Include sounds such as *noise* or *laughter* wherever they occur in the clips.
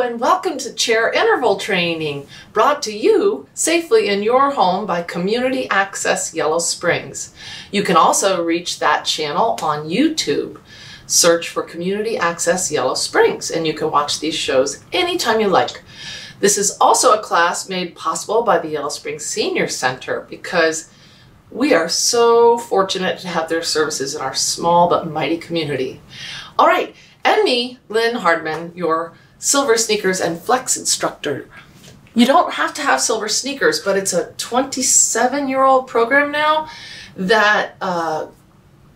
And welcome to Chair Interval Training, brought to you safely in your home by Community Access Yellow Springs. You can also reach that channel on YouTube. Search for Community Access Yellow Springs and you can watch these shows anytime you like. This is also a class made possible by the Yellow Springs Senior Center because we are so fortunate to have their services in our small but mighty community. All right, and me, Lynn Hardman, your silver sneakers and flex instructor. You don't have to have silver sneakers, but it's a 27 year old program now that uh,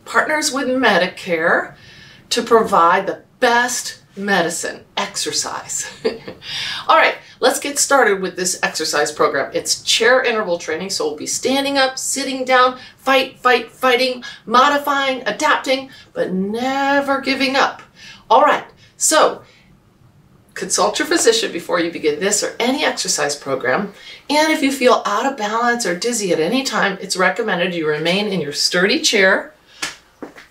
partners with Medicare to provide the best medicine, exercise. *laughs* All right, let's get started with this exercise program. It's chair interval training, so we'll be standing up, sitting down, fight, fight, fighting, modifying, adapting, but never giving up. All right, so consult your physician before you begin this or any exercise program. And if you feel out of balance or dizzy at any time, it's recommended you remain in your sturdy chair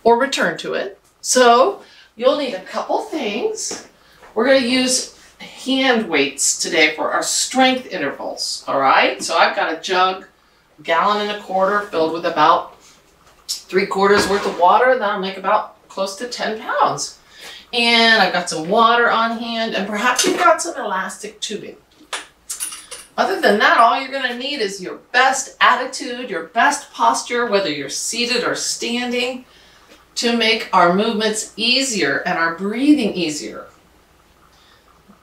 or return to it. So you'll need a couple things. We're going to use hand weights today for our strength intervals. All right, so I've got a jug, a gallon and a quarter filled with about three quarters worth of water. That'll make about close to 10 pounds. And I've got some water on hand and perhaps you've got some elastic tubing. Other than that, all you're going to need is your best attitude, your best posture, whether you're seated or standing, to make our movements easier and our breathing easier.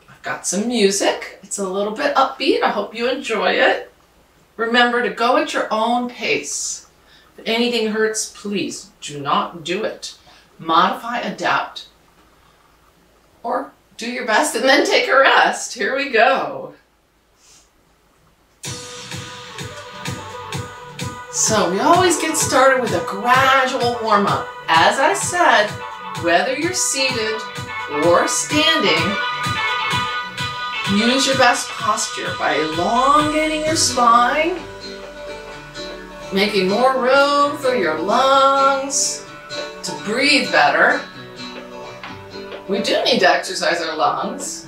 I've got some music. It's a little bit upbeat. I hope you enjoy it. Remember to go at your own pace. If anything hurts, please do not do it. Modify, adapt, or do your best and then take a rest. Here we go. So we always get started with a gradual warm-up. As I said, whether you're seated or standing, use your best posture by elongating your spine, making more room for your lungs to breathe better, we do need to exercise our lungs.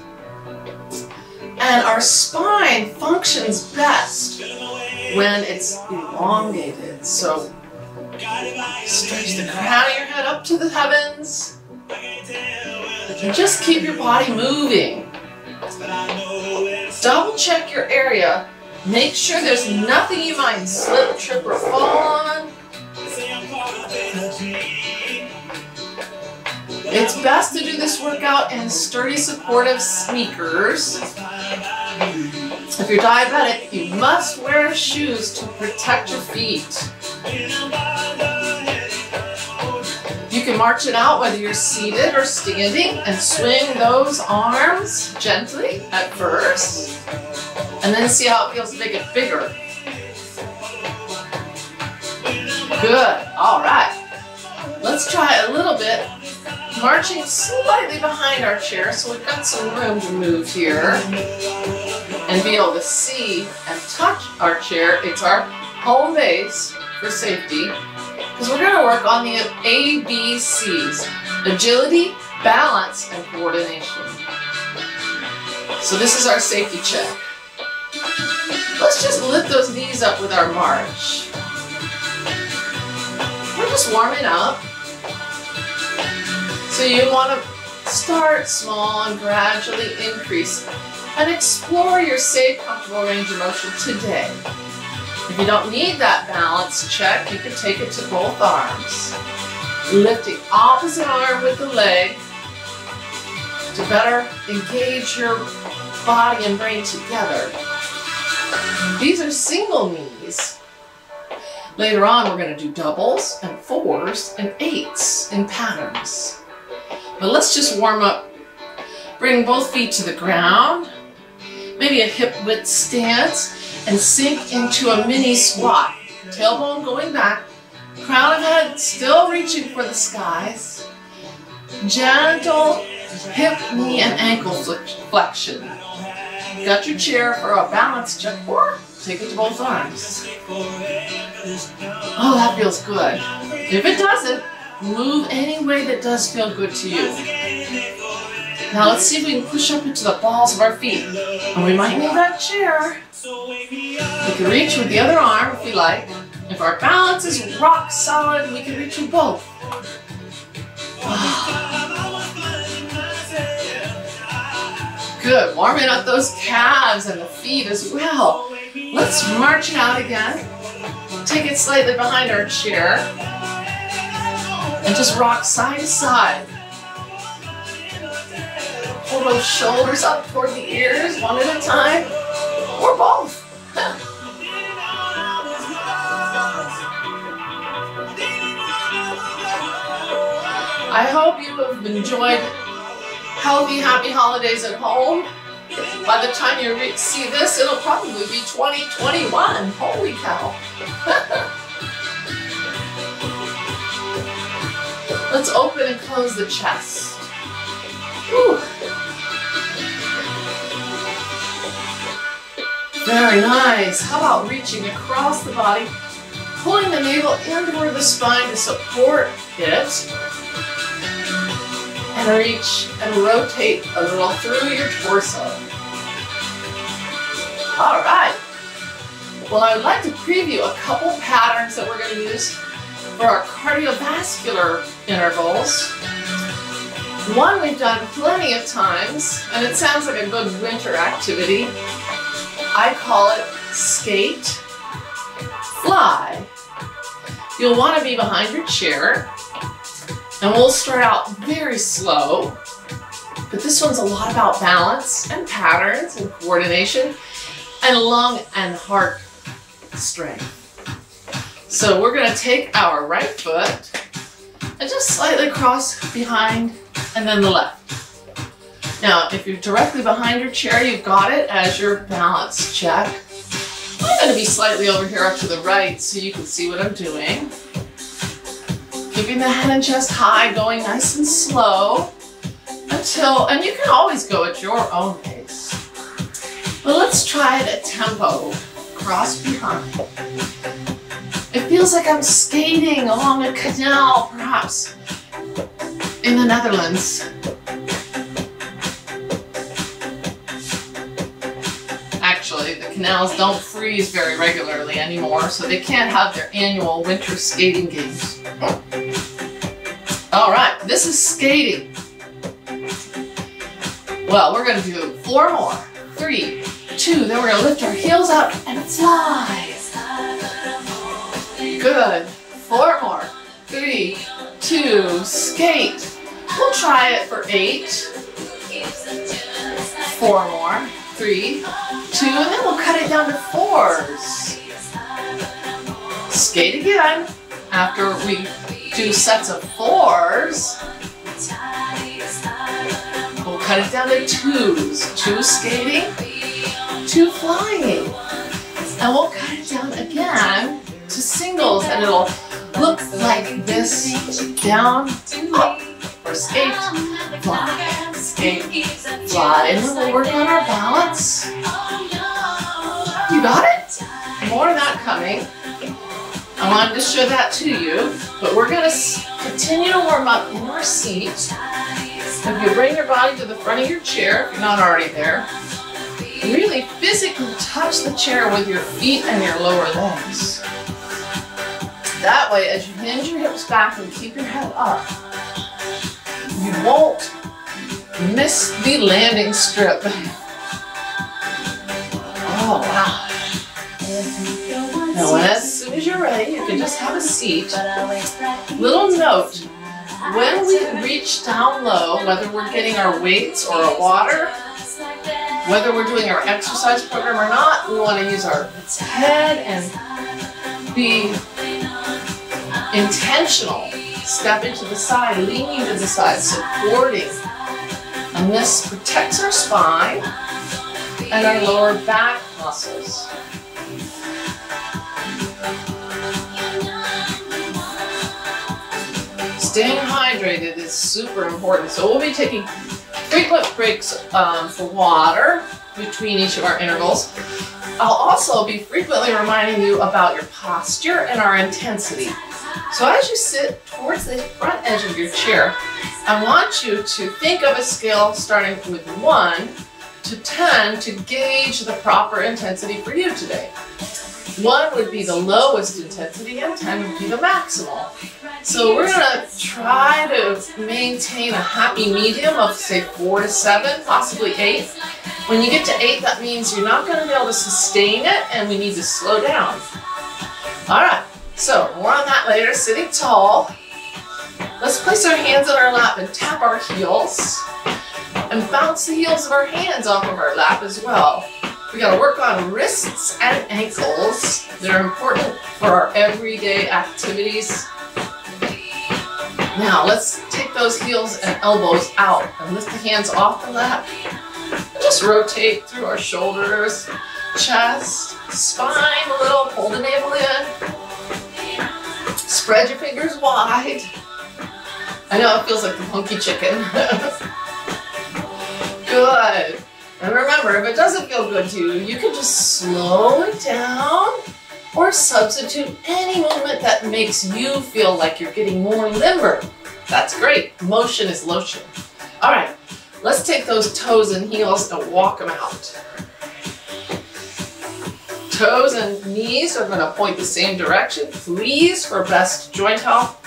And our spine functions best when it's elongated. So stretch the crown of your head up to the heavens. And just keep your body moving. Double check your area. Make sure there's nothing you might slip, trip, or fall on. It's best to do this workout in sturdy supportive sneakers. If you're diabetic, you must wear shoes to protect your feet. You can march it out whether you're seated or standing and swing those arms gently at first and then see how it feels to make it bigger. Good, all right. Let's try a little bit marching slightly behind our chair so we've got some room to move here and be able to see and touch our chair. It's our home base for safety because we're going to work on the ABCs, agility, balance, and coordination. So this is our safety check. Let's just lift those knees up with our march. We're just warming up. So you want to start small and gradually increase and explore your safe, comfortable range of motion today. If you don't need that balance check, you can take it to both arms. Lifting opposite arm with the leg to better engage your body and brain together. These are single knees. Later on, we're going to do doubles and fours and eights in patterns. But let's just warm up. Bring both feet to the ground. Maybe a hip width stance and sink into a mini squat. Tailbone going back. Crown of head still reaching for the skies. Gentle hip, knee, and ankle flexion. Got your chair for a balance check or take it to both arms. Oh, that feels good. If it doesn't, Move any way that does feel good to you. Now let's see if we can push up into the balls of our feet. And we might move that chair. We can reach with the other arm if we like. If our balance is rock solid, we can reach with both. *sighs* Good, warming up those calves and the feet as well. Let's march it out again. Take it slightly behind our chair. And just rock side to side. Pull those shoulders up toward the ears one at a time, or both. *laughs* I hope you have enjoyed healthy, happy holidays at home. By the time you see this, it'll probably be 2021. Holy cow. *laughs* Let's open and close the chest. Whew. Very nice. How about reaching across the body, pulling the navel into the spine to support it and reach and rotate a little through your torso. All right. Well, I would like to preview a couple patterns that we're going to use for our cardiovascular intervals. One we've done plenty of times, and it sounds like a good winter activity. I call it skate, fly. You'll want to be behind your chair and we'll start out very slow, but this one's a lot about balance and patterns and coordination and lung and heart strength. So we're gonna take our right foot and just slightly cross behind and then the left. Now, if you're directly behind your chair, you've got it as your balance check. I'm gonna be slightly over here up to the right so you can see what I'm doing. Keeping the head and chest high, going nice and slow until, and you can always go at your own pace. But let's try it at tempo. Cross behind. It feels like I'm skating along a canal, perhaps, in the Netherlands. Actually, the canals don't freeze very regularly anymore, so they can't have their annual winter skating games. All right, this is skating. Well, we're gonna do four more. Three, two, then we're gonna lift our heels up and fly. Good. Four more. Three, two, skate. We'll try it for eight. Four more. Three, two, and then we'll cut it down to fours. Skate again after we do sets of fours. We'll cut it down to twos. Two skating, two flying. And we'll cut it down again to singles and it'll look like this. Down, up, or skate, fly, skate, fly. And then we'll work on our balance. You got it? More of that coming. I wanted to show that to you, but we're going to continue to warm up in our seat. If you bring your body to the front of your chair, if you're not already there, really physically touch the chair with your feet and your lower legs. That way, as you hinge your hips back and keep your head up, you won't miss the landing strip. Oh, wow. Now, as soon as you're ready, you can just have a seat. Little note, when we reach down low, whether we're getting our weights or our water, whether we're doing our exercise program or not, we want to use our head and be intentional. Stepping to the side, leaning to the side, supporting. And this protects our spine and our lower back muscles. staying hydrated is super important. So we'll be taking frequent breaks um, for water between each of our intervals. I'll also be frequently reminding you about your posture and our intensity. So as you sit towards the front edge of your chair, I want you to think of a scale starting with 1 to 10 to gauge the proper intensity for you today. 1 would be the lowest intensity and 10 would be the maximal. So we're to try to maintain a happy medium of say 4 to 7, possibly 8. When you get to 8 that means you're not going to be able to sustain it and we need to slow down. Alright, so more on that later, sitting tall. Let's place our hands on our lap and tap our heels and bounce the heels of our hands off of our lap as well. We gotta work on wrists and ankles. They're important for our everyday activities. Now let's take those heels and elbows out and lift the hands off the lap. And just rotate through our shoulders, chest, spine a little, pull the navel in. Spread your fingers wide. I know it feels like the funky chicken. *laughs* Good. And remember, if it doesn't feel good to you, you can just slow it down or substitute any movement that makes you feel like you're getting more limber. That's great. Motion is lotion. All right, let's take those toes and heels and walk them out. Toes and knees are going to point the same direction, please, for best joint health.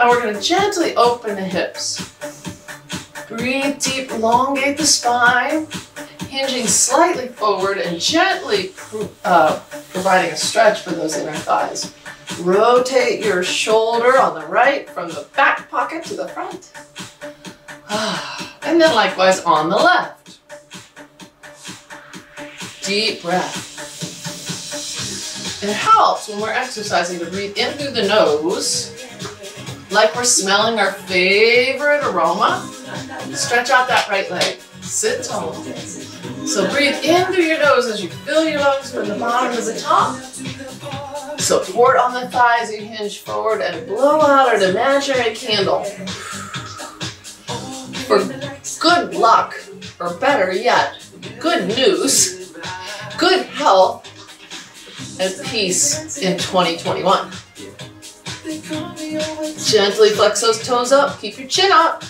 And we're going to gently open the hips. Breathe deep, elongate the spine hinging slightly forward and gently uh, providing a stretch for those inner thighs. Rotate your shoulder on the right from the back pocket to the front. *sighs* And then likewise on the left. Deep breath. It helps when we're exercising to breathe in through the nose, like we're smelling our favorite aroma. Stretch out that right leg. Sit tall. So breathe in through your nose as you fill your lungs from the bottom to the top. Support on the thighs, you hinge forward and blow out an imaginary candle. For good luck, or better yet, good news, good health, and peace in 2021. Gently flex those toes up, keep your chin up.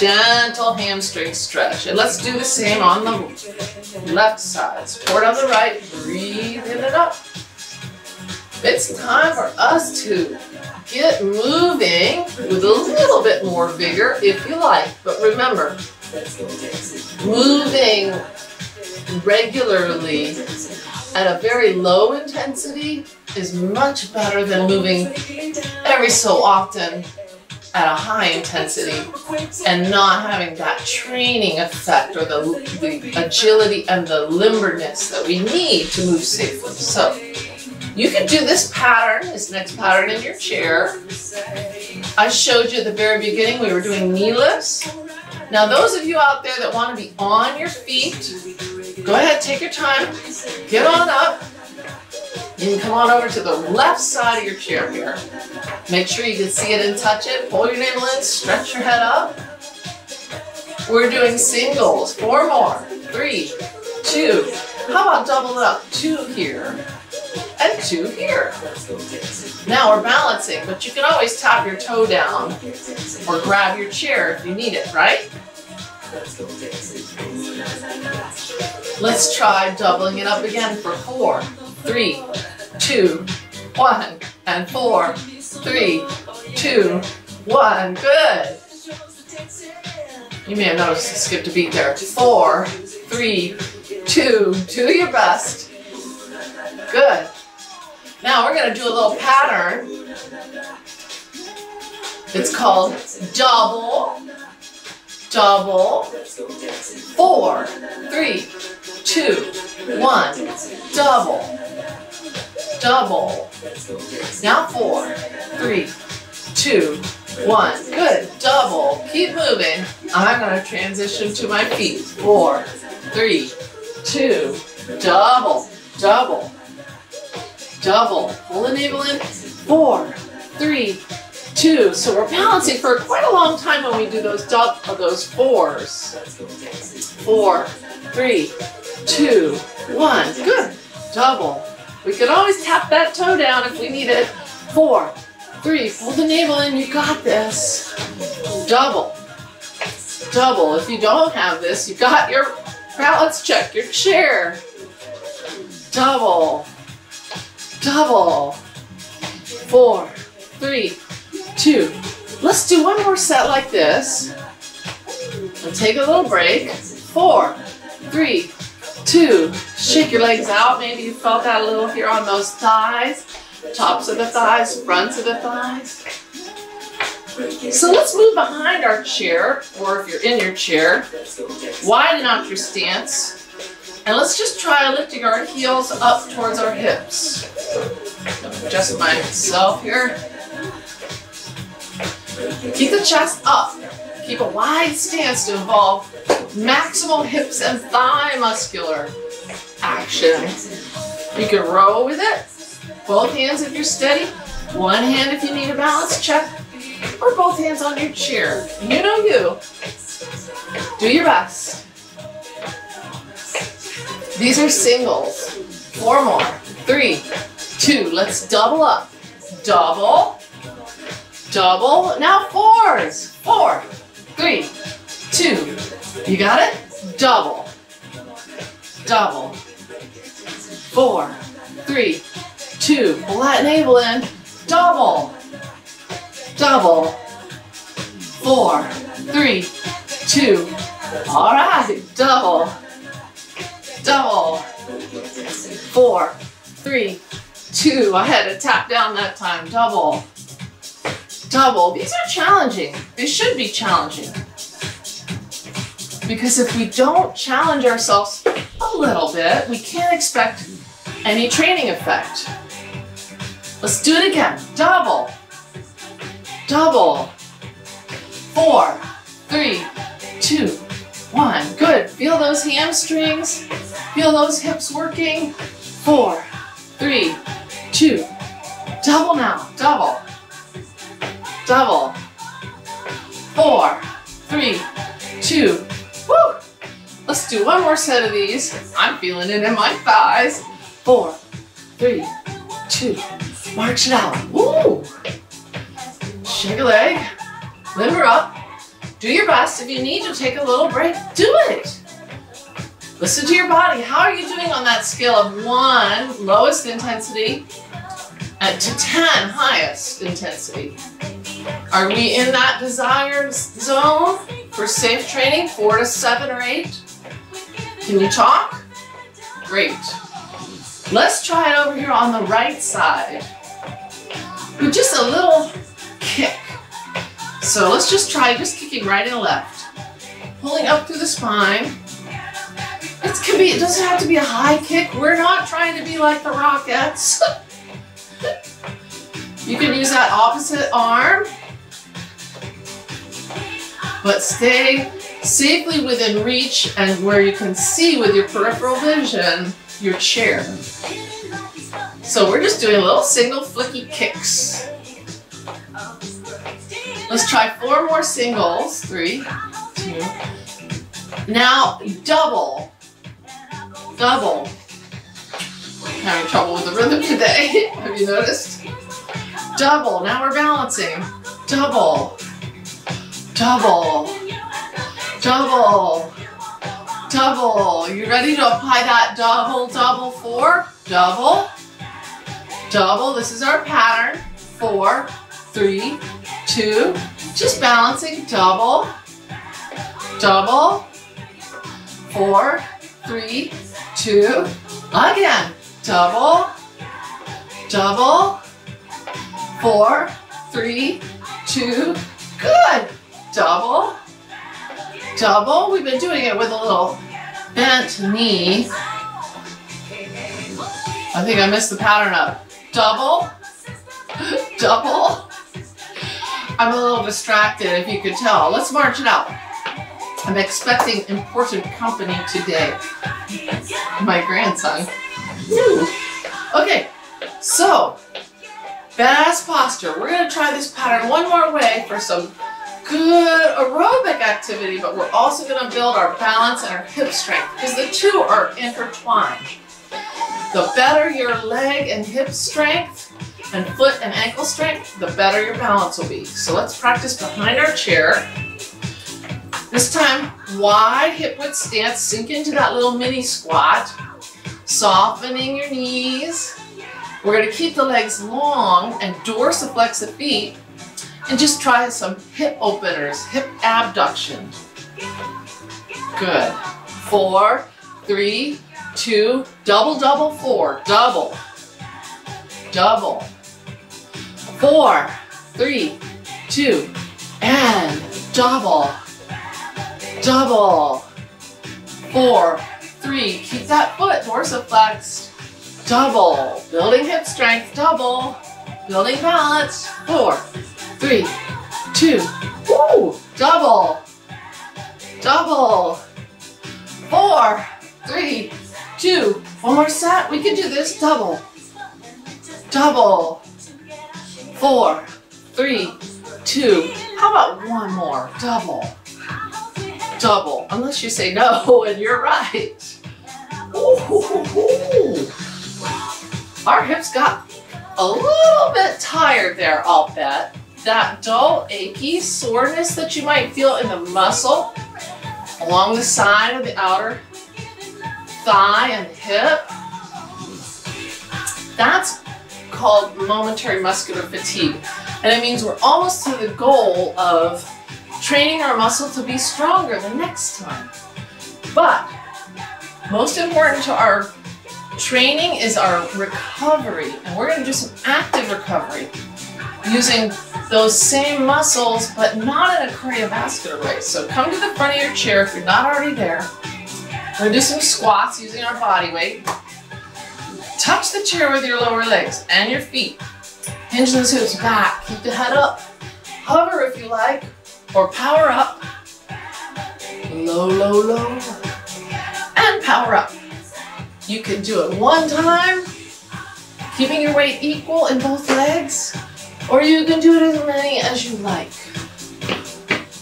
Gentle hamstring stretch. And let's do the same on the left side. Support on the right, breathe in and up. It's time for us to get moving with a little bit more vigor if you like. But remember, moving regularly at a very low intensity is much better than moving every so often at a high intensity and not having that training effect or the, the agility and the limberness that we need to move safely. So you can do this pattern, this next pattern in your chair. I showed you at the very beginning we were doing knee lifts. Now those of you out there that want to be on your feet, go ahead, take your time, get on up, can come on over to the left side of your chair here. Make sure you can see it and touch it. Pull your navel in, stretch your head up. We're doing singles. Four more. Three, two. How about double it up? Two here and two here. Now we're balancing, but you can always tap your toe down or grab your chair if you need it, right? Let's try doubling it up again for four, three, two, one, and four, three, two, one. Good. You may have noticed I skipped a beat there. Four, three, two, do your best. Good. Now we're going to do a little pattern. It's called double, double, four, three, two, one, double, double. Now four, three, two, one. Good, double. Keep moving. I'm going to transition to my feet. Four, three, two, double, double, double. Pull the navel in. Four, three, two. So we're balancing for quite a long time when we do those double, those fours. Four, three, two, one. Good. Double. We could always tap that toe down if we need it. Four, three. Pull the navel in, you got this. Double, double. If you don't have this, you got your balance check, your chair. Double, double. Four, three, two. Let's do one more set like this. And take a little break. Four, three, two. Shake your legs out. Maybe you felt that a little here on those thighs. Tops of the thighs, fronts of the thighs. So let's move behind our chair, or if you're in your chair, widen out your stance. And let's just try lifting our heels up towards our hips. Adjust myself here. Keep the chest up. Keep a wide stance to involve maximal hips and thigh muscular action. You can row with it. Both hands if you're steady. One hand if you need a balance check. Or both hands on your chair. You know you. Do your best. These are singles. Four more. Three, two. Let's double up. Double. Double. Now fours. Four, three, two. You got it? Double. Double. Four, three, two. Pull that navel in. Double. Double. Four, three, two. All right. Double. Double. Four, three, two. I had to tap down that time. Double. Double. These are challenging. They should be challenging. Because if we don't challenge ourselves a little bit, we can't expect any training effect. Let's do it again. Double. Double. Four, three, two, one. Good. Feel those hamstrings. Feel those hips working. Four, three, two. Double now. Double. Double. Four, three, two. Woo! Let's do one more set of these. I'm feeling it in my thighs. Four, three, two. March it out. Woo! Shake a leg. limber up. Do your best. If you need to take a little break, do it. Listen to your body. How are you doing on that scale of one, lowest intensity, to 10, highest intensity? Are we in that desired zone for safe training, four to seven or eight? Can you talk? Great. Let's try it over here on the right side with just a little kick. So let's just try just kicking right and left. Pulling up through the spine. It can be, it doesn't have to be a high kick. We're not trying to be like the Rockettes. *laughs* you can use that opposite arm. But stay safely within reach and where you can see with your peripheral vision your chair. So we're just doing little single flicky kicks. Let's try four more singles. Three, two. Now double. Double. Having trouble with the rhythm today. *laughs* Have you noticed? Double. Now we're balancing. Double. Double. Double. Double. You ready to apply that double, double, four? Double. Double. This is our pattern. Four, three, two, just balancing, double, double, four, three, two, again, double, double, four, three, two, good, double, double, we've been doing it with a little bent knee, I think I missed the pattern up, double, *laughs* double, I'm a little distracted if you could tell. Let's march it out. I'm expecting important company today. My grandson. Woo. Okay, so best posture. We're gonna try this pattern one more way for some good aerobic activity, but we're also gonna build our balance and our hip strength because the two are intertwined. The better your leg and hip strength, and foot and ankle strength, the better your balance will be. So let's practice behind our chair. This time, wide hip width stance, sink into that little mini squat, softening your knees. We're gonna keep the legs long and dorsiflex the feet and just try some hip openers, hip abduction. Good. Four, three, two, double, double, four, double, double, four, three, two, and double, double, four, three, keep that foot dorsiflexed, double, building hip strength, double, building balance, four, three, two, woo, double, double, four, three, two, one more set, we can do this, double, double, four, three, two, how about one more, double, double, unless you say no *laughs* and you're right. Ooh, Our hips got a little bit tired there, I'll bet. That dull, achy soreness that you might feel in the muscle along the side of the outer thigh and hip. That's called momentary muscular fatigue. And it means we're almost to the goal of training our muscle to be stronger the next time. But most important to our training is our recovery. And we're gonna do some active recovery using those same muscles, but not in a cardiovascular way. So come to the front of your chair if you're not already there. We're gonna do some squats using our body weight. Touch the chair with your lower legs and your feet. Hinge those hips back, keep the head up. Hover if you like, or power up. Low, low, low. And power up. You can do it one time, keeping your weight equal in both legs, or you can do it as many as you like.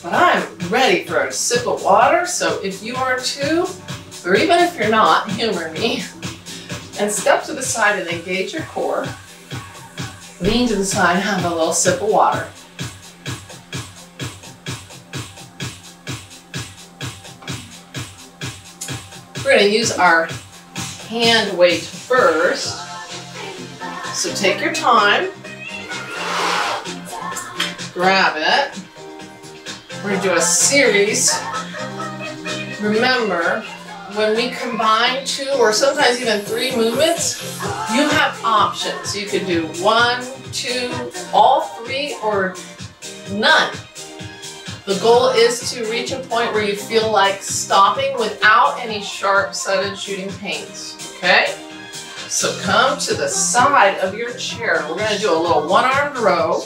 But I'm ready for a sip of water, so if you are too, or even if you're not, *laughs* humor me. And step to the side and engage your core. Lean to the side, and have a little sip of water. We're going to use our hand weight first. So take your time. Grab it. We're going to do a series. Remember, when we combine two or sometimes even three movements, you have options. You could do one, two, all three, or none. The goal is to reach a point where you feel like stopping without any sharp, sudden shooting pains, okay? So come to the side of your chair. We're gonna do a little one-armed row.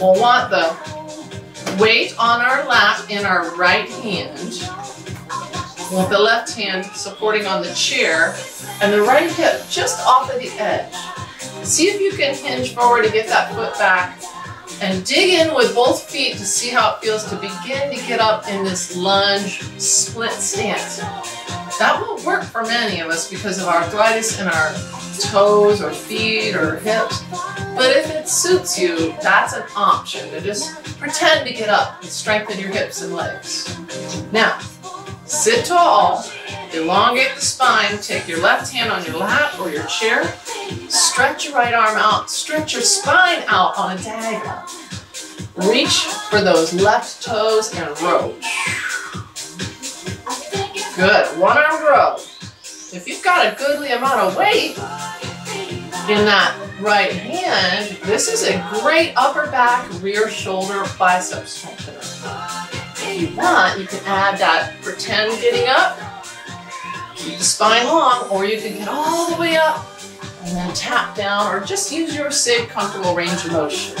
We'll want the weight on our lap in our right hand with the left hand supporting on the chair and the right hip just off of the edge. See if you can hinge forward to get that foot back and dig in with both feet to see how it feels to begin to get up in this lunge split stance. That won't work for many of us because of arthritis in our toes or feet or hips. But if it suits you, that's an option to just pretend to get up and strengthen your hips and legs. Now, sit tall, elongate the spine, take your left hand on your lap or your chair, stretch your right arm out, stretch your spine out on a diagonal. Reach for those left toes and row. Good, one arm row. If you've got a goodly amount of weight in that right hand, this is a great upper back, rear shoulder, bicep strengthener. If you want, you can add that pretend getting up, keep the spine long, or you can get all the way up and then tap down, or just use your safe, comfortable range of motion.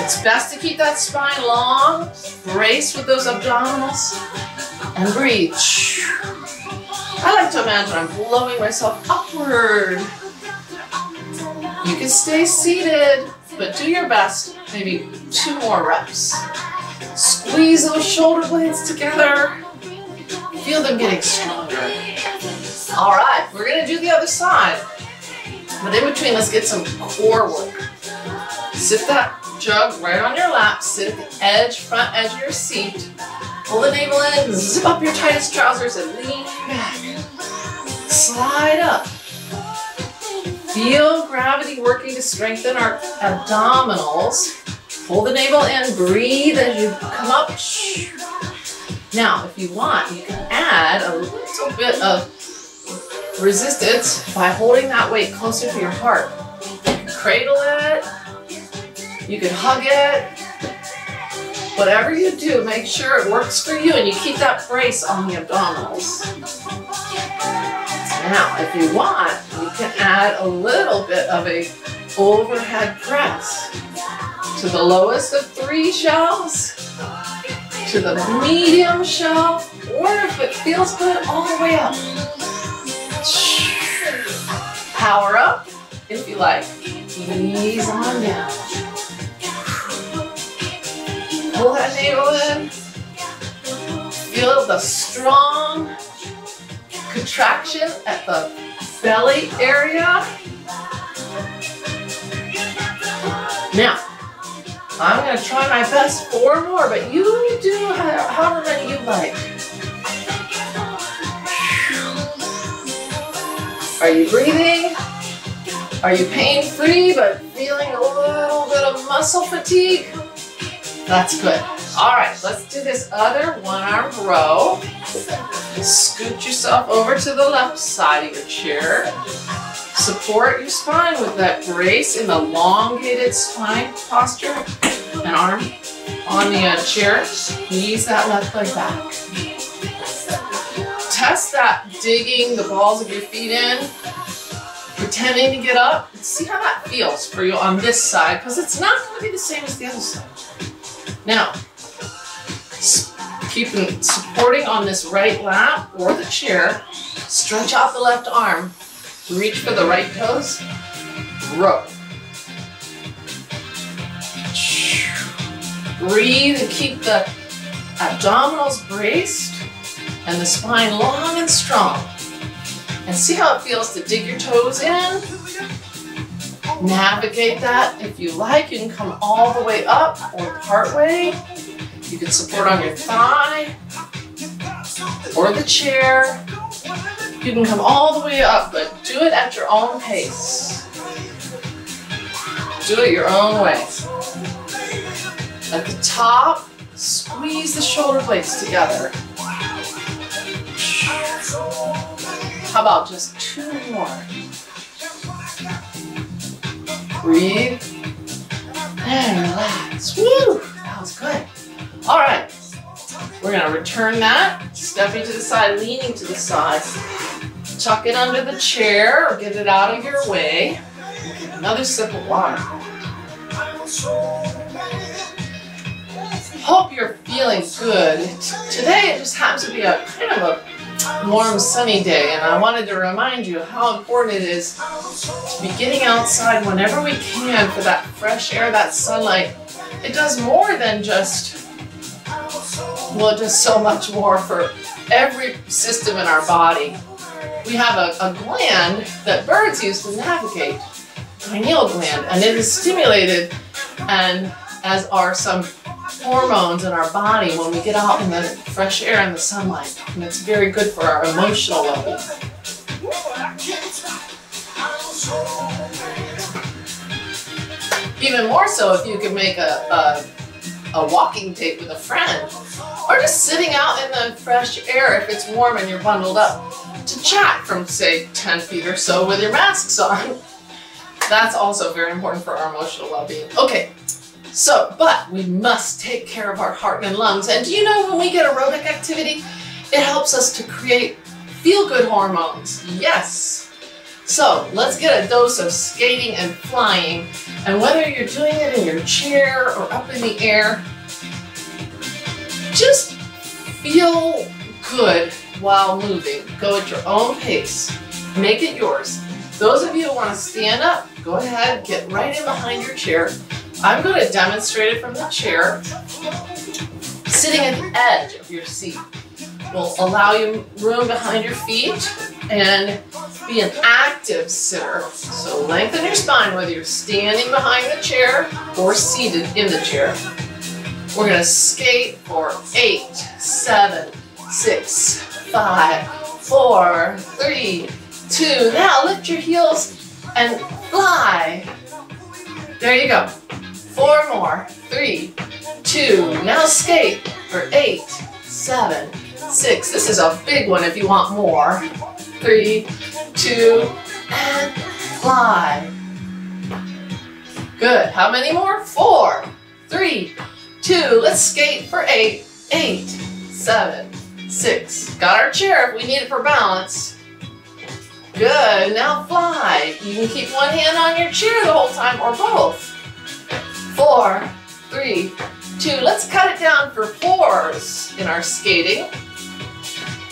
It's best to keep that spine long, brace with those abdominals, and breathe. I like to imagine I'm blowing myself upward. You can stay seated, but do your best, maybe two more reps. Squeeze those shoulder blades together. Feel them getting stronger. All right, we're gonna do the other side. But in between, let's get some core work. Sit that jug right on your lap, sit at the edge, front edge of your seat. Pull the navel in, zip up your tightest trousers and lean back. Slide up. Feel gravity working to strengthen our abdominals. Pull the navel in, breathe as you come up. Now, if you want, you can add a little bit of resistance by holding that weight closer to your heart. Cradle it, you can hug it. Whatever you do, make sure it works for you and you keep that brace on the abdominals. Now, if you want, you can add a little bit of a overhead press to the lowest of three shelves, to the medium shelf, or if it feels good, all the way up. Power up if you like. Ease on down. Navel in. Feel the strong contraction at the belly area. Now, I'm going to try my best four more, but you do however many you like. Are you breathing? Are you pain-free but feeling a little bit of muscle fatigue? That's good. All right, let's do this other one arm row. Scoot yourself over to the left side of your chair. Support your spine with that brace in the elongated spine posture and arm on the uh, chair. Ease that left leg back. Test that digging the balls of your feet in, pretending to get up. See how that feels for you on this side because it's not going to be the same as the other side. Now, keep supporting on this right lap or the chair. Stretch out the left arm. Reach for the right toes. Row. Breathe and keep the abdominals braced and the spine long and strong. And see how it feels to dig your toes in Navigate that if you like. You can come all the way up or part way. You can support on your thigh or the chair. You can come all the way up, but do it at your own pace. Do it your own way. At the top, squeeze the shoulder blades together. How about just two more? Breathe. And relax. Woo! That was good. All right. We're going to return that. Stepping to the side, leaning to the side. Tuck it under the chair or get it out of your way. Another sip of water. Hope you're feeling good. Today it just happens to be a kind of a warm sunny day and I wanted to remind you how important it is to be getting outside whenever we can for that fresh air, that sunlight. It does more than just, well does so much more for every system in our body. We have a, a gland that birds use to navigate, pineal gland, and it is stimulated and as are some hormones in our body when we get out in the fresh air and the sunlight. And it's very good for our emotional well-being. Even more so if you can make a, a, a walking date with a friend or just sitting out in the fresh air if it's warm and you're bundled up to chat from say 10 feet or so with your masks on. That's also very important for our emotional well-being. Okay, so, but we must take care of our heart and lungs. And do you know when we get aerobic activity, it helps us to create feel-good hormones. Yes. So let's get a dose of skating and flying. And whether you're doing it in your chair or up in the air, just feel good while moving. Go at your own pace. Make it yours. Those of you who want to stand up, go ahead, get right in behind your chair. I'm going to demonstrate it from the chair. Sitting at the edge of your seat will allow you room behind your feet. and be an active sitter. So lengthen your spine whether you're standing behind the chair or seated in the chair. We're gonna skate for eight, seven, six, five, four, three, two. Now lift your heels and fly. There you go. Four more. Three, two. Now skate for eight, seven, six. This is a big one if you want more. Three, two, and fly. Good. How many more? Four, three, two. Let's skate for eight, eight, seven, six. Got our chair if we need it for balance. Good. Now fly. You can keep one hand on your chair the whole time or both. Four, three, two. Let's cut it down for fours in our skating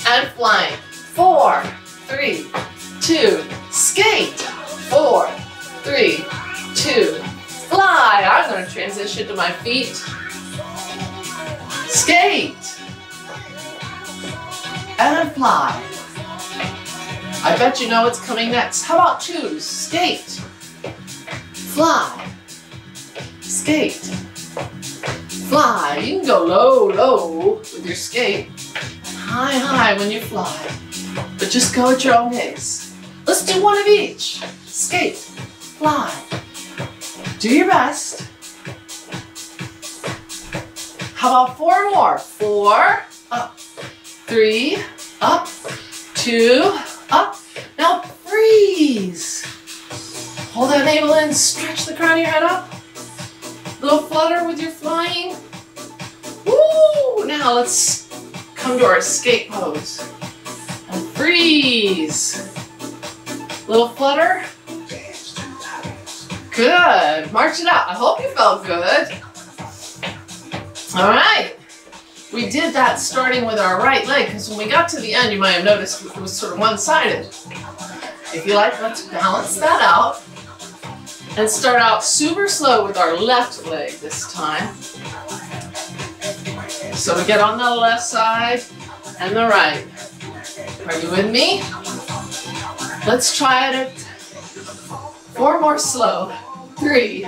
and flying. Four, three, two. Skate. Four, three, two. Fly. I'm going to transition to my feet. Skate. And fly. I bet you know what's coming next. How about twos? Skate. Fly. Skate. Fly. You can go low, low with your skate. High, high when you fly. But just go at your own pace. Let's do one of each. Skate. Fly. Do your best. How about four more? Four, up, three, up, two, up. Now freeze. Hold that navel in, stretch the crown of your head up. Little flutter with your flying. Woo! Now let's come to our escape pose. And freeze. Little flutter. Good. March it out. I hope you felt good. All right. We did that starting with our right leg because when we got to the end, you might have noticed it was sort of one-sided. If you like, let's balance that out and start out super slow with our left leg this time. So we get on the left side and the right. Are you with me? Let's try it at four more slow. Three,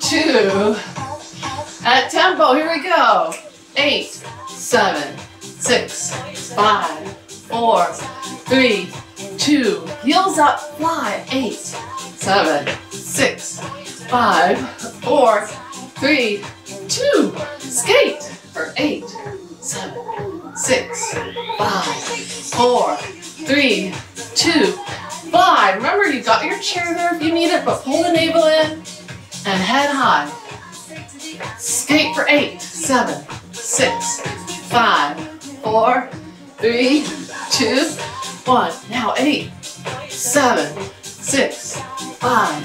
two, at tempo, here we go. Eight, seven, six, five, four, three, two. Heels up, fly. Eight, seven, six, five, four, three, two. Skate for eight, seven, six, five, four, three, two. Fly. Remember, you got your chair there if you need it, but pull the navel in and head high. Skate for eight, seven, six, five, four, three, two, one. Now eight, seven, six, five,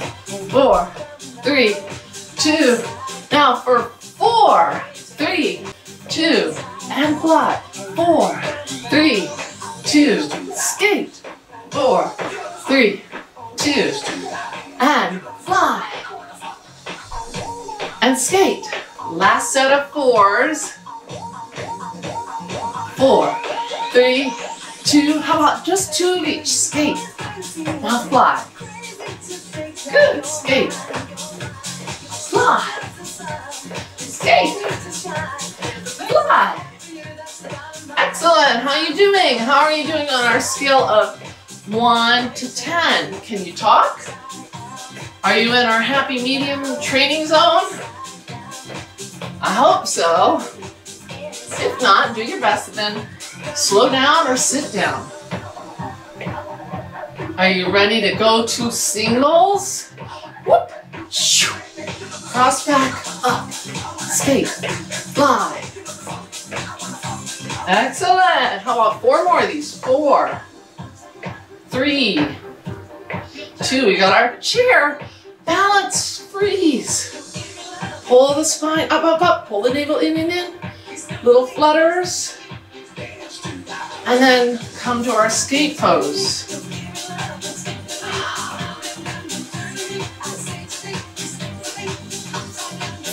four, three, two. Now for four, three, two, and fly. Four, three, two, skate. Four, three, two, and fly and skate. Last set of fours. Four, three, two. How about just two of each? Skate. Now fly. Good. Skate. Fly. Skate. Fly. Excellent. How are you doing? How are you doing on our scale of 1 to 10? Can you talk? Are you in our happy medium training zone? I hope so. If not, do your best then slow down or sit down. Are you ready to go to singles? Whoop, shoo, cross back, up, skate, fly. Excellent. How about four more of these? Four, three, two. We got our chair. Balance, freeze. Pull the spine up, up, up. Pull the navel in and in. Little flutters. And then come to our skate pose.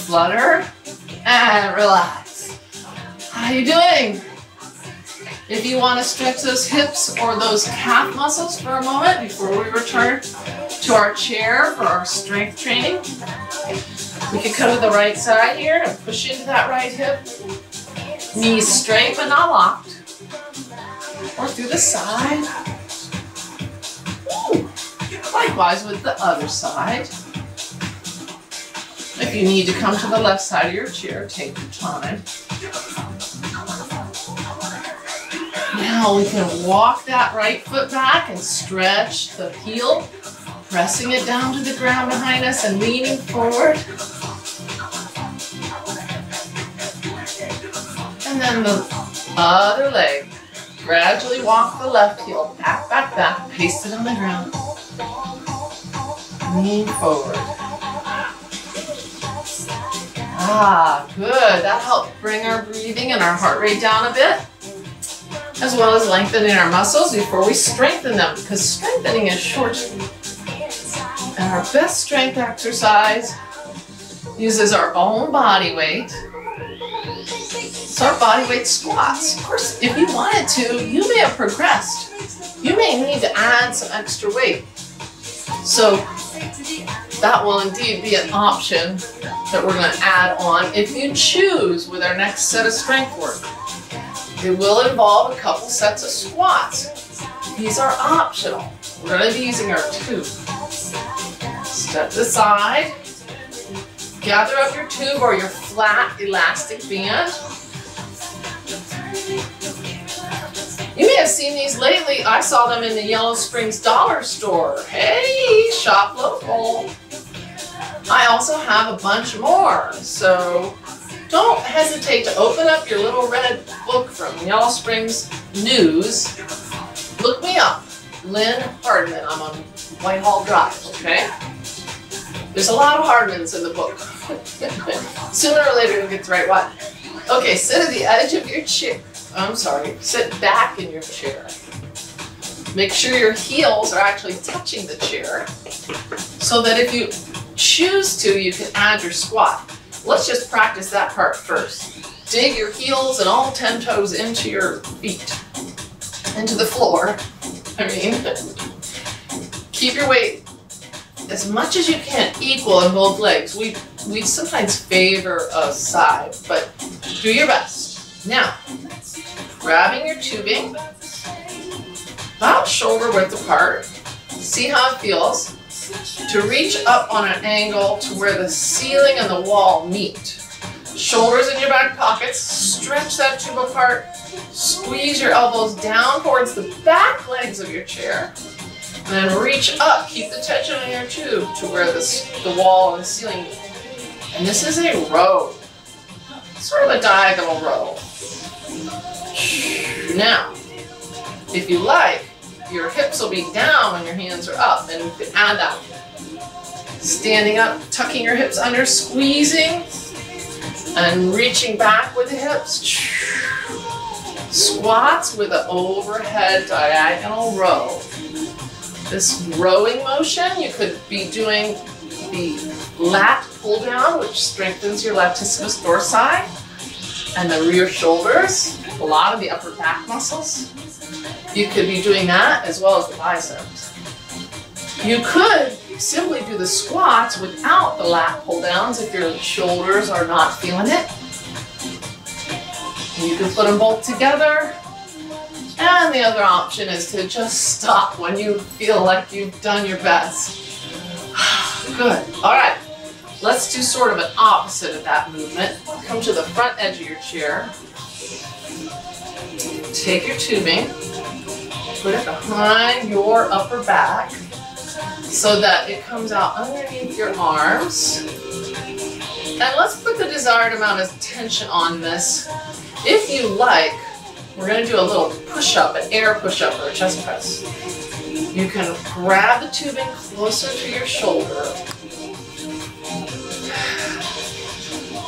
Flutter and relax. How are you doing? If you want to stretch those hips or those calf muscles for a moment before we return to our chair for our strength training, we can come to the right side here and push into that right hip. Knees straight but not locked. Or through the side. Likewise with the other side. If you need to come to the left side of your chair, take your time. Now we can walk that right foot back and stretch the heel, pressing it down to the ground behind us and leaning forward. And then the other leg. Gradually walk the left heel back, back, back, paste it on the ground. Lean forward. Ah, good. That helped bring our breathing and our heart rate down a bit, as well as lengthening our muscles before we strengthen them, because strengthening is short. And our best strength exercise uses our own body weight. So our body weight squats. Of course, if you wanted to, you may have progressed. You may need to add some extra weight. So that will indeed be an option that we're going to add on if you choose with our next set of strength work. It will involve a couple sets of squats. These are optional. We're going to be using our tube. Step to the side. Gather up your tube or your flat elastic band. You may have seen these lately. I saw them in the Yellow Springs dollar store. Hey, shop local. I also have a bunch more, so don't hesitate to open up your little red book from Yellow Springs News. Look me up, Lynn Hardman. I'm on Whitehall Drive, okay? There's a lot of Hardmans in the book. *laughs* Sooner or later you'll get the right one. Okay, sit at the edge of your chair. I'm sorry, sit back in your chair. Make sure your heels are actually touching the chair so that if you choose to, you can add your squat. Let's just practice that part first. Dig your heels and all 10 toes into your feet, into the floor. I mean, keep your weight as much as you can equal in both legs. We, we sometimes favor a side, but do your best. Now, grabbing your tubing, about shoulder width apart. See how it feels to reach up on an angle to where the ceiling and the wall meet. Shoulders in your back pockets, stretch that tube apart, squeeze your elbows down towards the back legs of your chair, and then reach up, keep the tension on your tube to where the, the wall and the ceiling meet. And this is a row, sort of a diagonal row. Now, if you like, your hips will be down when your hands are up, and you can add that. Standing up, tucking your hips under, squeezing, and reaching back with the hips. Squats with an overhead diagonal row. This rowing motion, you could be doing the lat pull down, which strengthens your latissimus dorsi and the rear shoulders, a lot of the upper back muscles. You could be doing that as well as the biceps. You could simply do the squats without the lat pull downs if your shoulders are not feeling it. You can put them both together. And the other option is to just stop when you feel like you've done your best. *sighs* Good. All right. Let's do sort of an opposite of that movement. Come to the front edge of your chair. Take your tubing, put it behind your upper back so that it comes out underneath your arms. And let's put the desired amount of tension on this. If you like, we're going to do a little push-up, an air push-up or a chest press. You can grab the tubing closer to your shoulder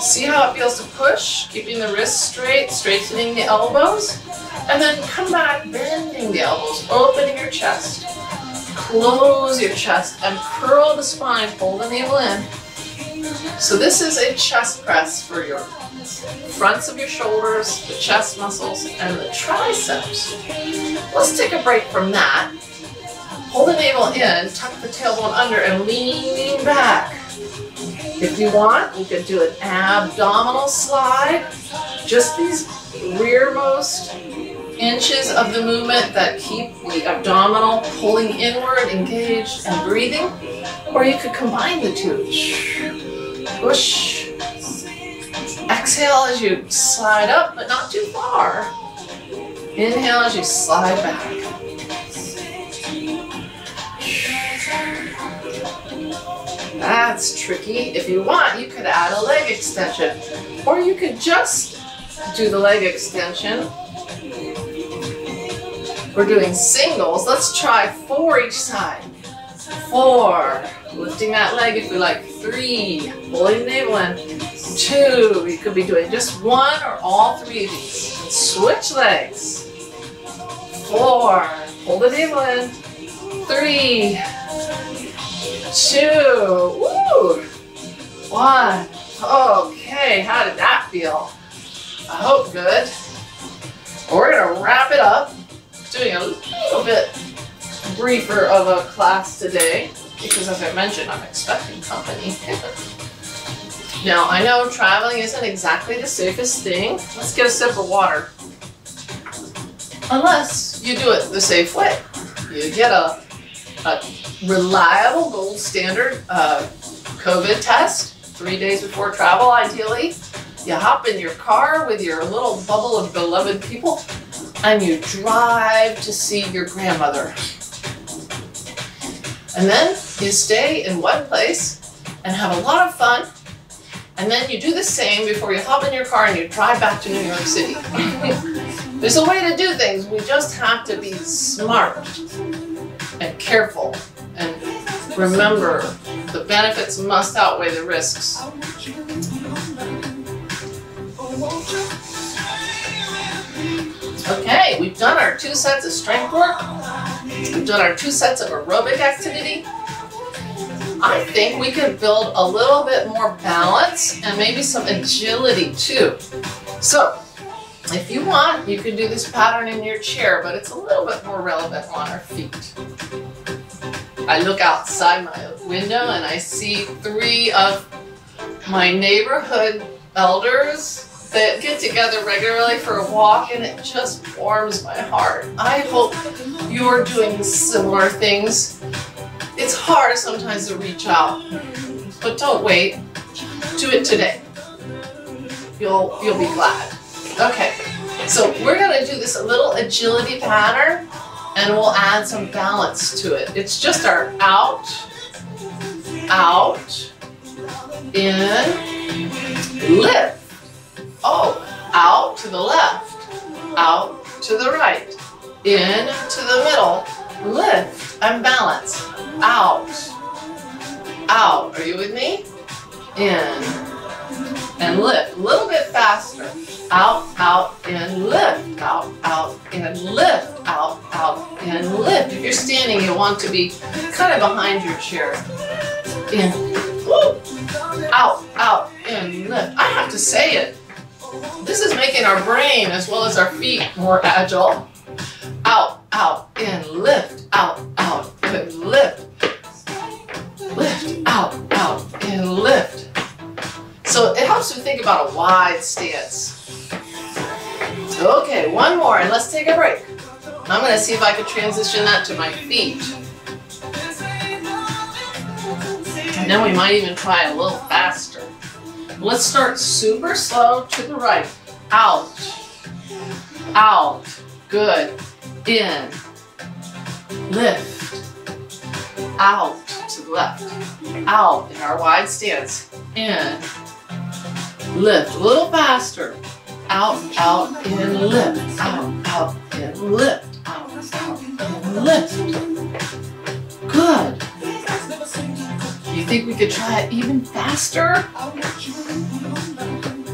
See how it feels to push, keeping the wrists straight, straightening the elbows, and then come back, bending the elbows, opening your chest. Close your chest and curl the spine, pull the navel in. So this is a chest press for your fronts of your shoulders, the chest muscles, and the triceps. Let's take a break from that. Pull the navel in, tuck the tailbone under, and lean back. If you want, you could do an abdominal slide. Just these rearmost inches of the movement that keep the abdominal pulling inward, engaged, and breathing. Or you could combine the two. Push. Exhale as you slide up, but not too far. Inhale as you slide back. That's tricky. If you want, you could add a leg extension. Or you could just do the leg extension. We're doing singles. Let's try four each side. Four. Lifting that leg if you like. Three. Pulling the navel in. Two. You could be doing just one or all three of these. Switch legs. Four. Pull the navel in. Three. Two. One. Okay, how did that feel? I hope good. We're gonna wrap it up. Doing a little bit briefer of a class today because as I mentioned, I'm expecting company. *laughs* now, I know traveling isn't exactly the safest thing. Let's get a sip of water. Unless you do it the safe way. You get a, a reliable gold standard uh, COVID test three days before travel, ideally. You hop in your car with your little bubble of beloved people and you drive to see your grandmother. And then you stay in one place and have a lot of fun. And then you do the same before you hop in your car and you drive back to New York City. *laughs* There's a way to do things. We just have to be smart and careful remember the benefits must outweigh the risks. Okay, we've done our two sets of strength work. We've done our two sets of aerobic activity. I think we can build a little bit more balance and maybe some agility too. So, if you want, you can do this pattern in your chair, but it's a little bit more relevant on our feet. I look outside my window and I see three of my neighborhood elders that get together regularly for a walk and it just warms my heart. I hope you're doing similar things. It's hard sometimes to reach out, but don't wait. Do it today. You'll, you'll be glad. Okay, so we're gonna do this little agility pattern and we'll add some balance to it. It's just our out, out, in, lift. Oh, out to the left, out to the right, in to the middle, lift and balance, out, out. Are you with me? In and lift. A little bit faster. Out, out, and lift. Out, out, and lift. Out, out, in, lift. If you're standing, you want to be kind of behind your chair. In, woo, out, out, and lift. I have to say it. This is making our brain as well as our feet more agile. Out, out, and lift, out, out, and lift. Lift, out, out, and lift. So it helps you think about a wide stance. Okay, one more and let's take a break. I'm gonna see if I can transition that to my feet. And then we might even try a little faster. Let's start super slow to the right. Out. Out. Good. In. Lift. Out to the left. Out in our wide stance. In. Lift. A little faster. Out, out, in, lift. Out, out, in, lift. Out, out, in, lift. Good. You think we could try it even faster?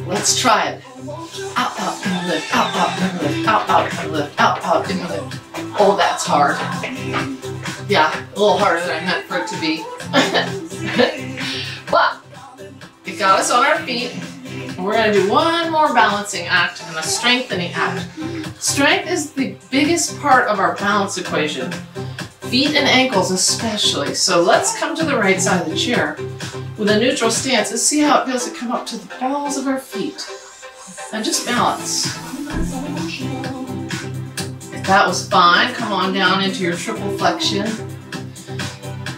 Let's try it. Out, out, and lift. Out, out, and lift. Out, out, and lift. Out, out, and lift. Oh, that's hard. Yeah, a little harder than I meant for it to be. *laughs* but it got us on our feet. We're gonna do one more balancing act and a strengthening act. Strength is the biggest part of our balance equation. Feet and ankles especially. So let's come to the right side of the chair with a neutral stance and see how it feels to come up to the balls of our feet. And just balance. If that was fine, come on down into your triple flexion.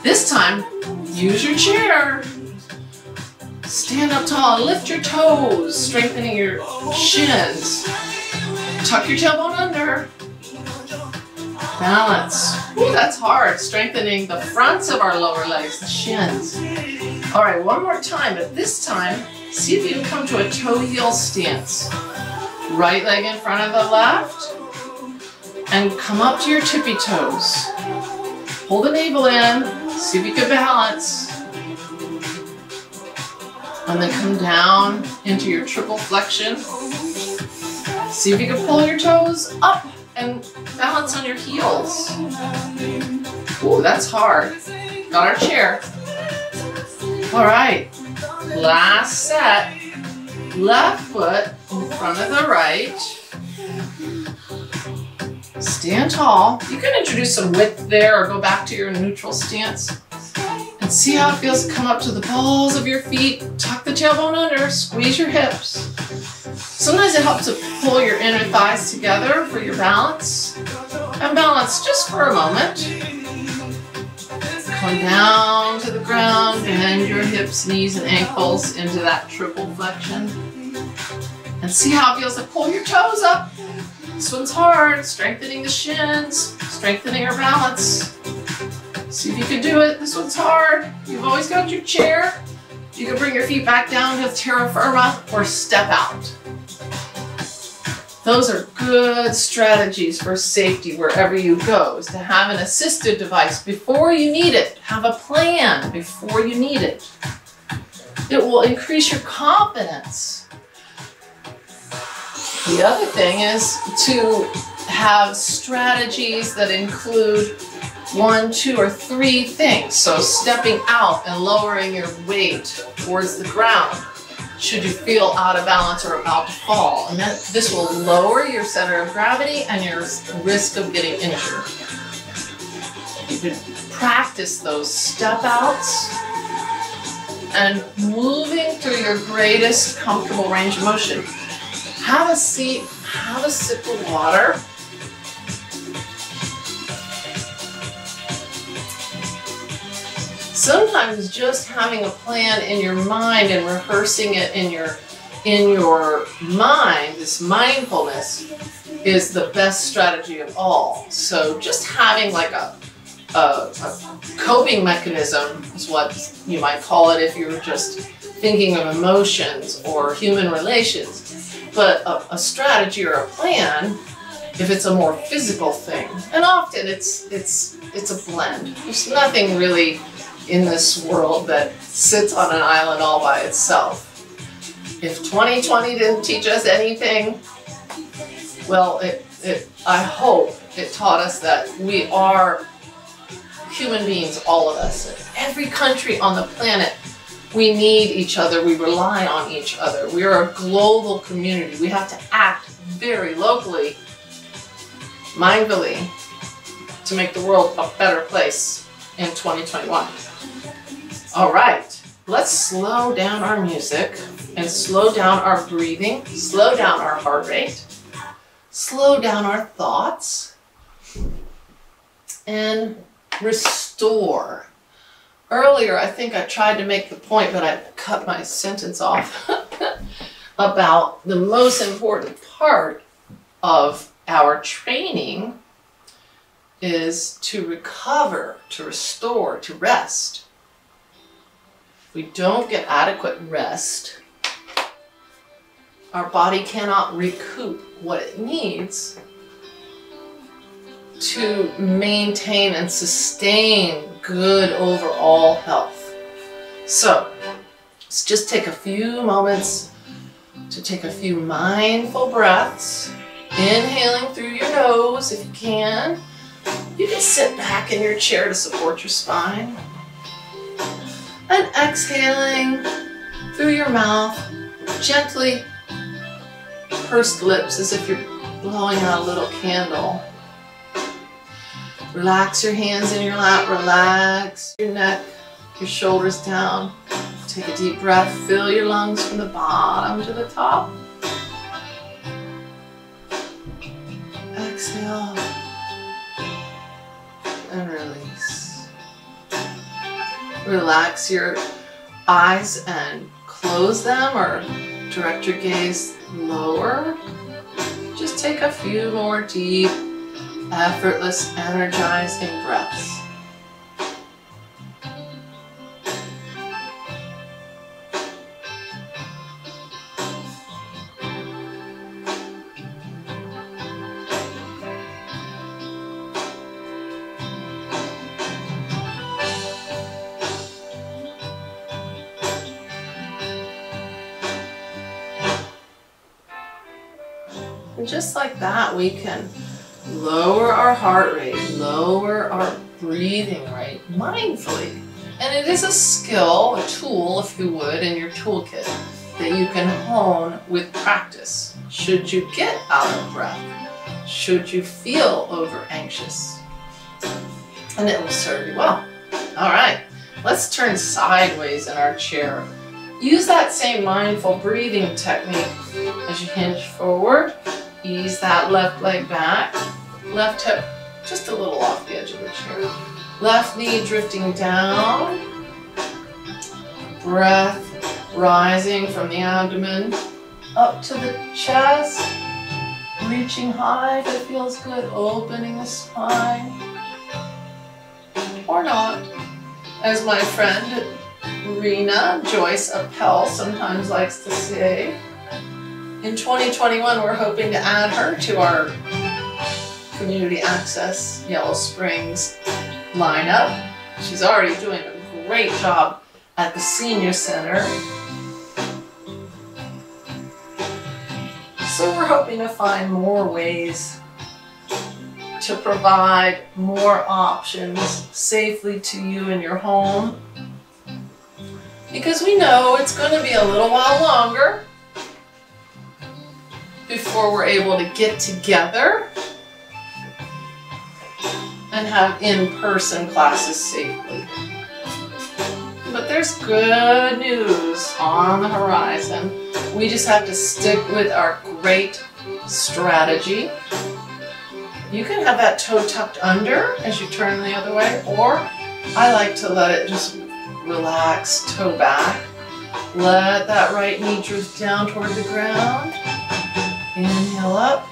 This time, use your chair. Stand up tall lift your toes, strengthening your shins. Tuck your tailbone under. Balance. Ooh, that's hard. Strengthening the fronts of our lower legs, the shins. All right, one more time, but this time, see if you can come to a toe heel stance. Right leg in front of the left, and come up to your tippy toes. Pull the navel in, see if you can balance. And then come down into your triple flexion. See if you can pull your toes up and balance on your heels. Ooh, that's hard. Got our chair. All right, last set. Left foot in front of the right. Stand tall. You can introduce some width there or go back to your neutral stance. See how it feels to come up to the balls of your feet. Tuck the tailbone under, squeeze your hips. Sometimes it helps to pull your inner thighs together for your balance. And balance just for a moment. Come down to the ground, bend your hips, knees, and ankles into that triple flexion. And see how it feels to pull your toes up. This one's hard, strengthening the shins, strengthening our balance. See if you can do it. This one's hard. You've always got your chair. You can bring your feet back down to terra firma or step out. Those are good strategies for safety wherever you go, is to have an assisted device before you need it. Have a plan before you need it. It will increase your confidence. The other thing is to have strategies that include one, two, or three things. So stepping out and lowering your weight towards the ground should you feel out of balance or about to fall. And that, this will lower your center of gravity and your risk of getting injured. You can practice those step outs and moving through your greatest comfortable range of motion. Have a seat, have a sip of water. Sometimes just having a plan in your mind and rehearsing it in your in your mind, this mindfulness, is the best strategy of all. So just having like a, a, a coping mechanism is what you might call it if you're just thinking of emotions or human relations. But a, a strategy or a plan, if it's a more physical thing, and often it's it's it's a blend. There's nothing really in this world that sits on an island all by itself. If 2020 didn't teach us anything, well, it, it, I hope it taught us that we are human beings, all of us. Every country on the planet, we need each other, we rely on each other. We are a global community. We have to act very locally, mindfully, to make the world a better place in 2021. All right, let's slow down our music and slow down our breathing, slow down our heart rate, slow down our thoughts, and restore. Earlier, I think I tried to make the point, but I cut my sentence off *laughs* about the most important part of our training is to recover, to restore, to rest we don't get adequate rest, our body cannot recoup what it needs to maintain and sustain good overall health. So, let's just take a few moments to take a few mindful breaths, inhaling through your nose if you can. You can sit back in your chair to support your spine and exhaling through your mouth, gently pursed lips as if you're blowing out a little candle. Relax your hands in your lap, relax your neck, your shoulders down. Take a deep breath, fill your lungs from the bottom to the top. Exhale and release. Relax your eyes and close them or direct your gaze lower. Just take a few more deep, effortless, energizing breaths. That, we can lower our heart rate, lower our breathing rate mindfully. And it is a skill, a tool, if you would, in your toolkit that you can hone with practice. Should you get out of breath? Should you feel over anxious? And it will serve you well. All right, let's turn sideways in our chair. Use that same mindful breathing technique as you hinge forward Ease that left leg back. Left hip just a little off the edge of the chair. Left knee drifting down. Breath rising from the abdomen up to the chest. Reaching high if it feels good. Opening the spine. Or not. As my friend Rena Joyce Appel sometimes likes to say, in 2021, we're hoping to add her to our Community Access Yellow Springs lineup. She's already doing a great job at the Senior Center. So we're hoping to find more ways to provide more options safely to you in your home. Because we know it's going to be a little while longer before we're able to get together and have in-person classes safely. But there's good news on the horizon. We just have to stick with our great strategy. You can have that toe tucked under as you turn the other way, or I like to let it just relax, toe back. Let that right knee drift down toward the ground. Inhale up.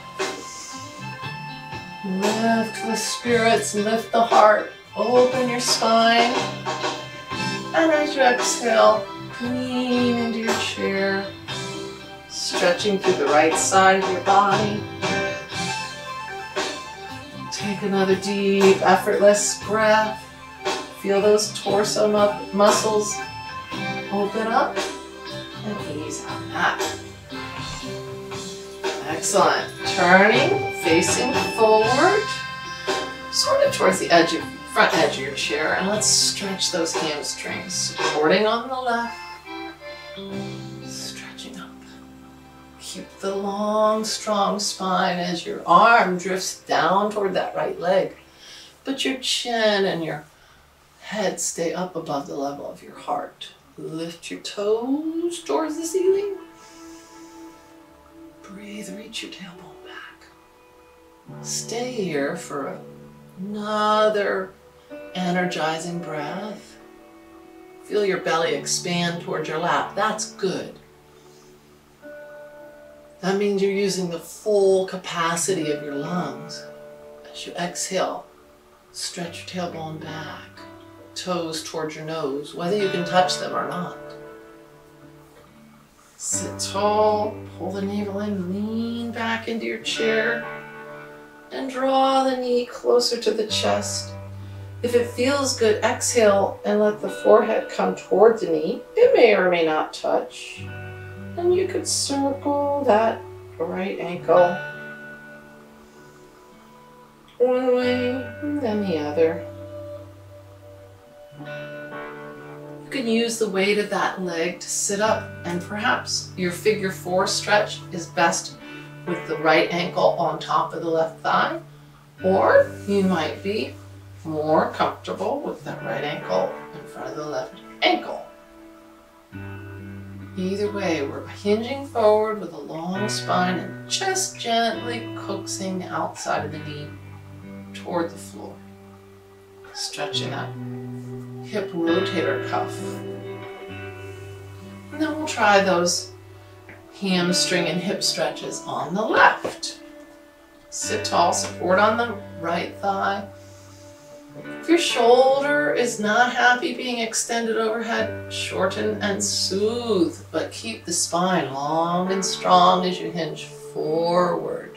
Lift the spirits, lift the heart, open your spine. And as you exhale, lean into your chair, stretching through the right side of your body. Take another deep, effortless breath. Feel those torso mu muscles open up and ease out that. Excellent. Turning, facing forward, sort of towards the edge of front edge of your chair, and let's stretch those hamstrings. Supporting on the left, stretching up. Keep the long, strong spine as your arm drifts down toward that right leg. But your chin and your head stay up above the level of your heart. Lift your toes towards the ceiling. Breathe, reach your tailbone back. Stay here for another energizing breath. Feel your belly expand towards your lap. That's good. That means you're using the full capacity of your lungs. As you exhale, stretch your tailbone back, toes towards your nose, whether you can touch them or not. Sit tall, pull the navel in, lean back into your chair, and draw the knee closer to the chest. If it feels good, exhale and let the forehead come towards the knee. It may or may not touch. And you could circle that right ankle one way and then the other. Can use the weight of that leg to sit up and perhaps your figure four stretch is best with the right ankle on top of the left thigh or you might be more comfortable with that right ankle in front of the left ankle. Either way, we're hinging forward with a long spine and just gently coaxing the outside of the knee toward the floor. Stretching that hip rotator cuff. And then we'll try those hamstring and hip stretches on the left. Sit tall, support on the right thigh. If your shoulder is not happy being extended overhead, shorten and soothe, but keep the spine long and strong as you hinge forward.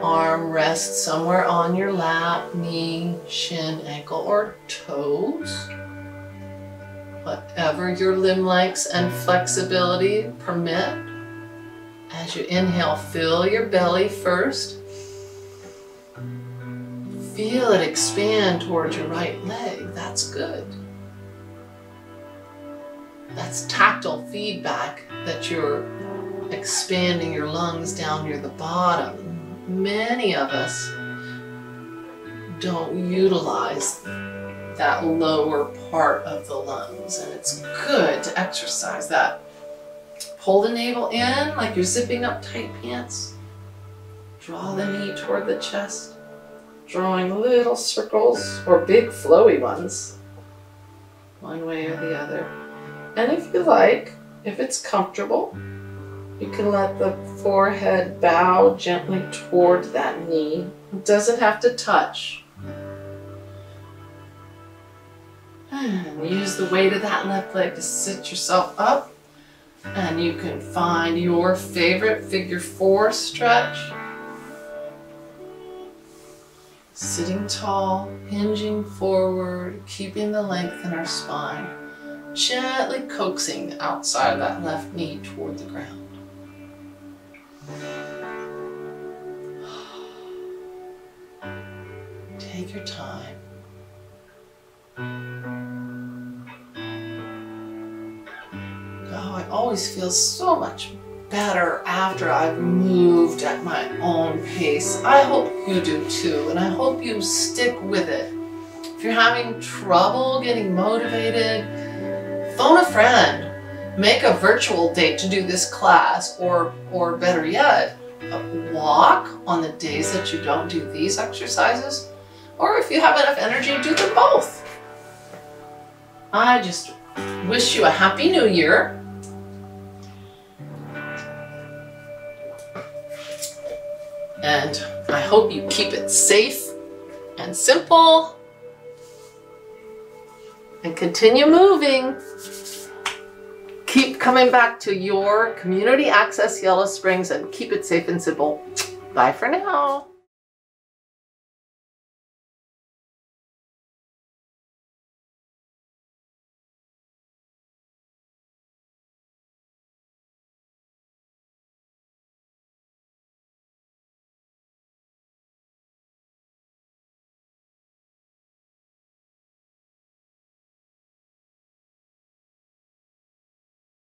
Arm rest somewhere on your lap, knee, shin, ankle, or toes. Whatever your limb lengths and flexibility permit. As you inhale, fill your belly first. Feel it expand towards your right leg. That's good. That's tactile feedback that you're expanding your lungs down near the bottom. Many of us don't utilize that lower part of the lungs and it's good to exercise that Pull the navel in like you're zipping up tight pants. Draw the knee toward the chest, drawing little circles or big flowy ones, one way or the other. And if you like, if it's comfortable, you can let the forehead bow gently toward that knee. It doesn't have to touch. And use the weight of that left leg to sit yourself up and you can find your favorite figure four stretch. Sitting tall, hinging forward, keeping the length in our spine, gently coaxing the outside of that left knee toward the ground. Take your time. Oh, I always feel so much better after I've moved at my own pace. I hope you do too, and I hope you stick with it. If you're having trouble getting motivated, phone a friend. Make a virtual date to do this class, or, or better yet, walk on the days that you don't do these exercises. Or if you have enough energy, do them both. I just wish you a happy new year. And I hope you keep it safe and simple and continue moving. Keep coming back to your community access Yellow Springs and keep it safe and simple. Bye for now.